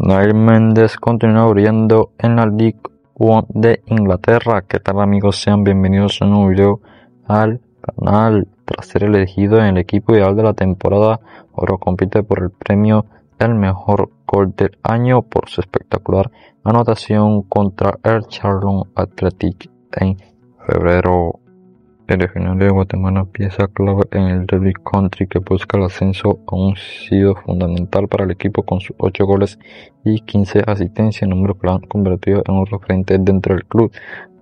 Nail Mendes continúa brillando en la League One de Inglaterra. ¿Qué tal amigos? Sean bienvenidos a un nuevo video al canal. Tras ser elegido en el equipo ideal de la temporada, Oro compite por el premio del mejor gol del año por su espectacular anotación contra el Charlton Athletic en febrero. El regional de Guatemala, pieza clave en el Derby Country que busca el ascenso, aún sido fundamental para el equipo con sus 8 goles y 15 asistencias, número que lo han convertido en un referente dentro del club.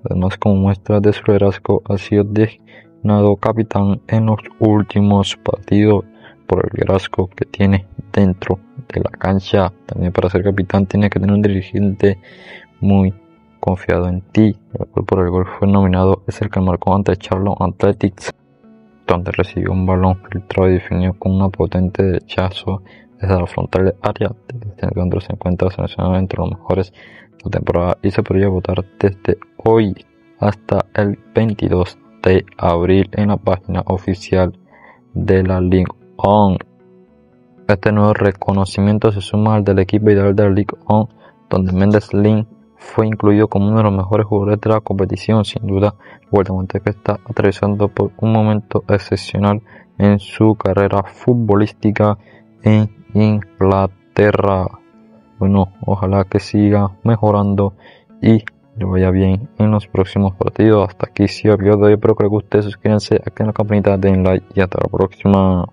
Además, como muestra de su liderazgo, ha sido designado capitán en los últimos partidos por el liderazgo que tiene dentro de la cancha. También para ser capitán tiene que tener un dirigente muy confiado en ti. El gol por el gol fue nominado es el que marcó ante Charlotte Athletics, donde recibió un balón filtrado y definió con una potente derechazo desde la frontal de área. Este encuentro se encuentra seleccionado entre los mejores de la temporada y se podría votar desde hoy hasta el 22 de abril en la página oficial de la League On. Este nuevo reconocimiento se suma al del equipo ideal de la League On, donde Mendes Link fue incluido como uno de los mejores jugadores de la competición. Sin duda, que está atravesando por un momento excepcional en su carrera futbolística en Inglaterra. Bueno, ojalá que siga mejorando y le vaya bien en los próximos partidos. Hasta aquí si sí, el de hoy, espero que les guste, suscríbanse, activen la campanita, den like y hasta la próxima.